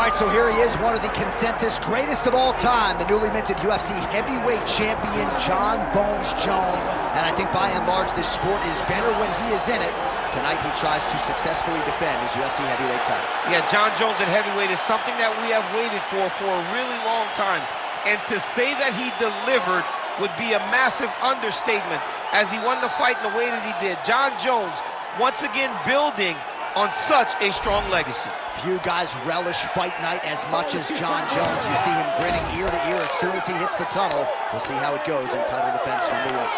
right, so here he is, one of the consensus greatest of all time, the newly minted UFC heavyweight champion, Jon Bones Jones. And I think by and large, this sport is better when he is in it. Tonight, he tries to successfully defend his UFC heavyweight title. Yeah, Jon Jones at heavyweight is something that we have waited for for a really long time. And to say that he delivered would be a massive understatement as he won the fight in the way that he did. Jon Jones, once again, building on such a strong legacy. Few guys relish fight night as much as Jon Jones. You see him grinning ear to ear as soon as he hits the tunnel. We'll see how it goes in title defense number one.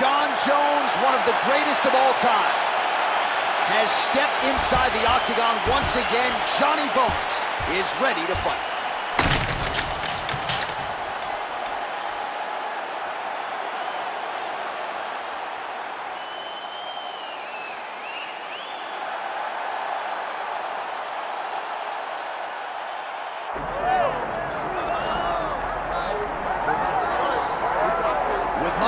Jon Jones, one of the greatest of all time has stepped inside the octagon once again. Johnny Bones is ready to fight.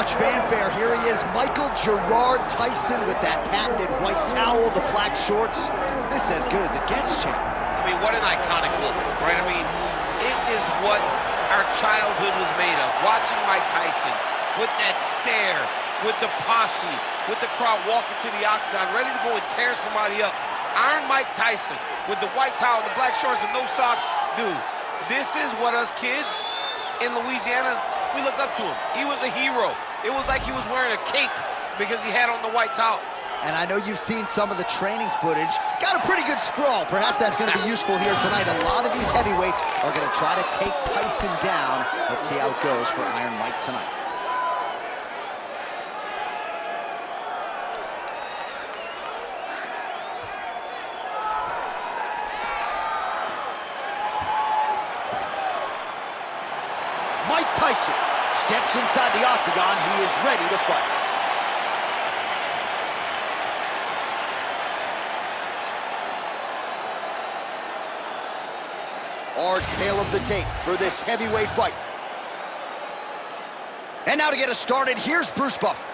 Much fanfare. Here he is, Michael Gerard Tyson with that patented white towel, the black shorts. This is as good as it gets, champ. I mean, what an iconic look, right? I mean, it is what our childhood was made of. Watching Mike Tyson with that stare, with the posse, with the crowd walking to the octagon, ready to go and tear somebody up. Iron Mike Tyson with the white towel, the black shorts, and no socks. Dude, this is what us kids in Louisiana we looked up to him. He was a hero. It was like he was wearing a cape because he had on the white towel. And I know you've seen some of the training footage. Got a pretty good sprawl. Perhaps that's going to be useful here tonight. A lot of these heavyweights are going to try to take Tyson down. Let's see how it goes for Iron Mike tonight. Mike Tyson steps inside the octagon. He is ready to fight. Our tale of the tape for this heavyweight fight. And now to get us started, here's Bruce Buffer.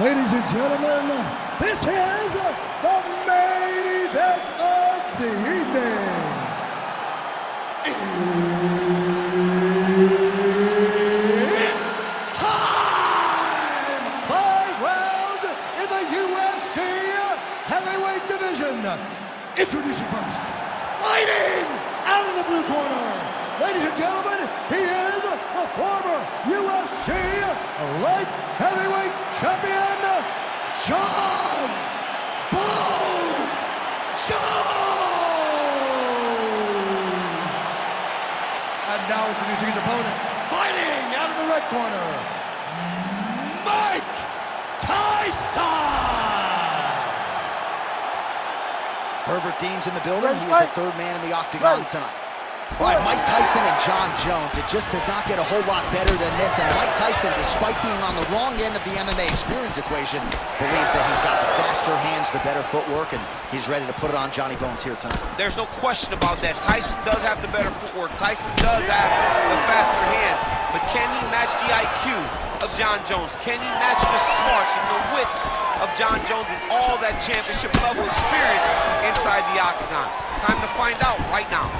Ladies and gentlemen, this is the main event of the evening. Introducing first, fighting out of the blue corner. Ladies and gentlemen, he is the former UFC light heavyweight champion, Jon Bones Jones. And now introducing his opponent, fighting out of the red corner, Mike Tyson. Herbert Dean's in the building. He is the third man in the octagon tonight. All right, Mike Tyson and Jon Jones. It just does not get a whole lot better than this. And Mike Tyson, despite being on the wrong end of the MMA experience equation, believes that he's got the faster hands, the better footwork, and he's ready to put it on Johnny Bones here tonight. There's no question about that. Tyson does have the better footwork. Tyson does have the faster hands. But can he match the IQ of Jon Jones? Can he match the smarts and the wits of Jon Jones with all that championship level experience inside the octagon? Time to find out right now.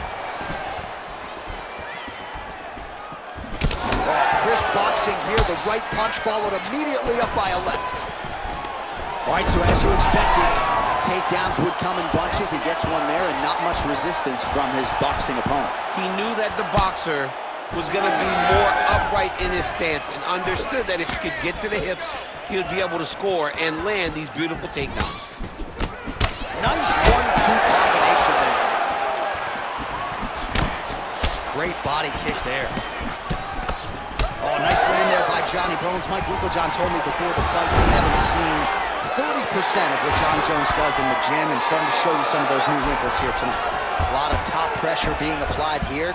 Crisp boxing here. The right punch followed immediately up by a left. All right, so as you expected, takedowns would come in bunches. He gets one there and not much resistance from his boxing opponent. He knew that the boxer was going to be more upright in his stance and understood that if he could get to the hips, he would be able to score and land these beautiful takedowns. Nice one-two combination there. Great body kick there. Oh, nice land there by Johnny Bones. Mike Winkeljohn told me before the fight we haven't seen 30% of what Jon Jones does in the gym and starting to show you some of those new wrinkles here tonight. A lot of top pressure being applied here.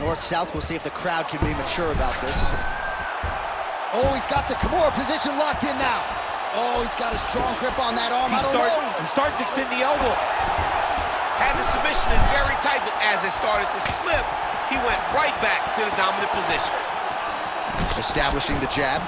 North-south, we'll see if the crowd can be mature about this. Oh, he's got the Kimura position locked in now. Oh, he's got a strong grip on that arm. He I don't start, know. He starts to extend the elbow. had the submission in very tight, but as it started to slip, he went right back to the dominant position. Establishing the jab.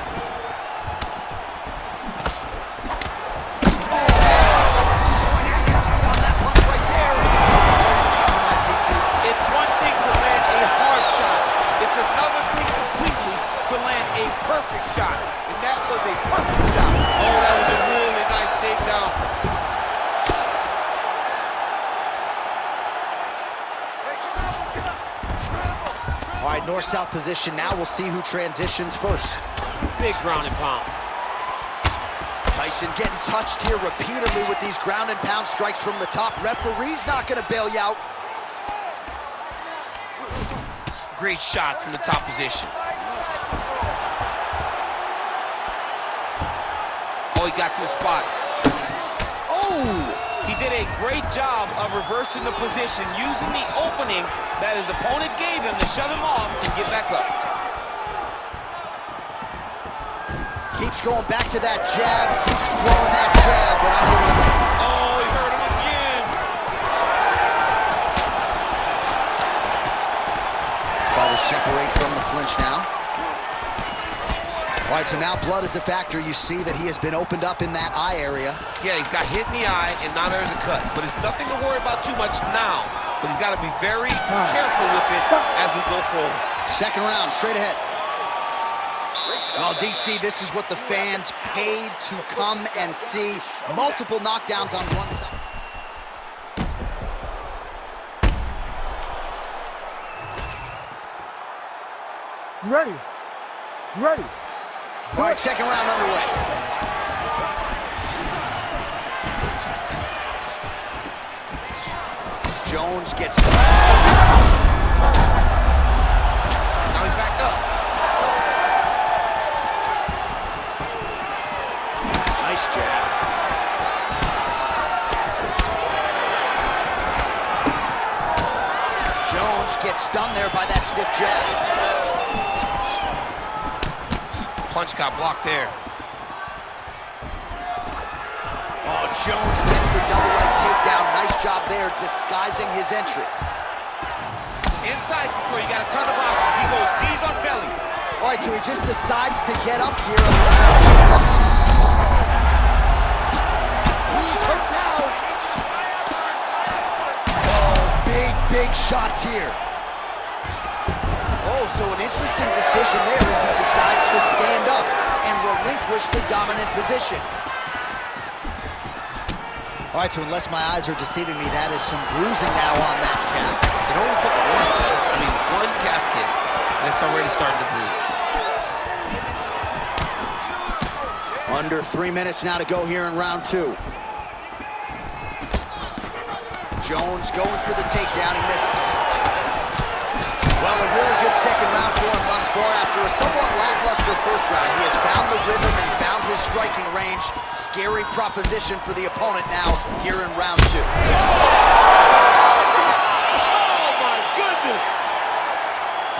All right, north-south position. Now we'll see who transitions first. Big ground and pound. Tyson getting touched here repeatedly with these ground and pound strikes from the top. Referee's not going to bail you out. Great shot from the top position. Oh, he got to the spot. Oh! He did a great job of reversing the position, using the opening that his opponent gave him to shut him off and get back up. Keeps going back to that jab, keeps throwing that jab, but unable to make it. Oh, he hurt him again. Fighters separate from the clinch now. All right, so now blood is a factor. You see that he has been opened up in that eye area. Yeah, he's got hit in the eye, and now there's a cut. But it's nothing to worry about too much now. But he's got to be very careful with it as we go forward. Second round, straight ahead. Well, DC, this is what the fans paid to come and see. Multiple knockdowns on one side. You ready? You ready? All right, second round underway. Jones gets... Now he's back up. Nice jab. Jones gets stunned there by that stiff jab. Punch got blocked there. Oh, Jones gets the double leg takedown. Nice job there, disguising his entry. Inside control, you got a ton of options. He goes knees on belly. All right, so he just decides to get up here. He's hurt now. Oh, big, big shots here. Oh, so an interesting decision there as he decides to stand up and relinquish the dominant position. All right, so unless my eyes are deceiving me, that is some bruising now on that calf. It only took one, Joe. I mean, one calf kick, and it's already starting to bruise. Under three minutes now to go here in round two. Jones going for the takedown, he misses. Well, a really good second round for him thus far. After a somewhat lackluster first round, he has found the rhythm and found his striking range. Scary proposition for the opponent now here in round two. Oh, my goodness.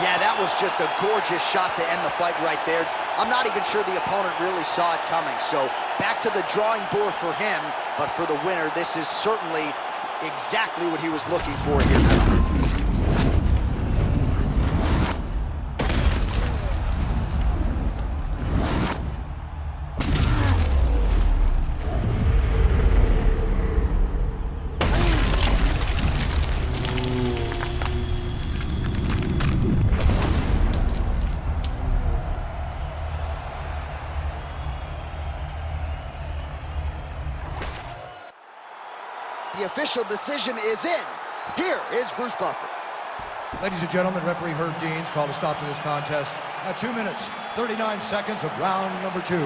Yeah, that was just a gorgeous shot to end the fight right there. I'm not even sure the opponent really saw it coming. So back to the drawing board for him, but for the winner, this is certainly exactly what he was looking for here tonight. The official decision is in. Here is Bruce Buffer. Ladies and gentlemen, referee Herb Deans called a stop to this contest at 2 minutes, 39 seconds of round number two.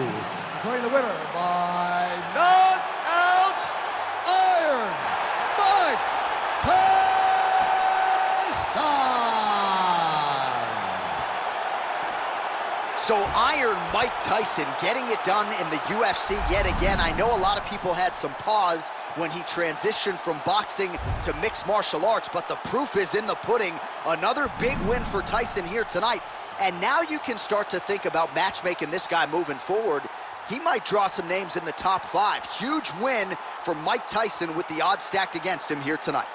Declaring the winner by knockout iron, Mike Tyson! So Iron Mike Tyson getting it done in the UFC yet again. I know a lot of people had some pause when he transitioned from boxing to mixed martial arts, but the proof is in the pudding. Another big win for Tyson here tonight. And now you can start to think about matchmaking this guy moving forward. He might draw some names in the top five. Huge win for Mike Tyson with the odds stacked against him here tonight.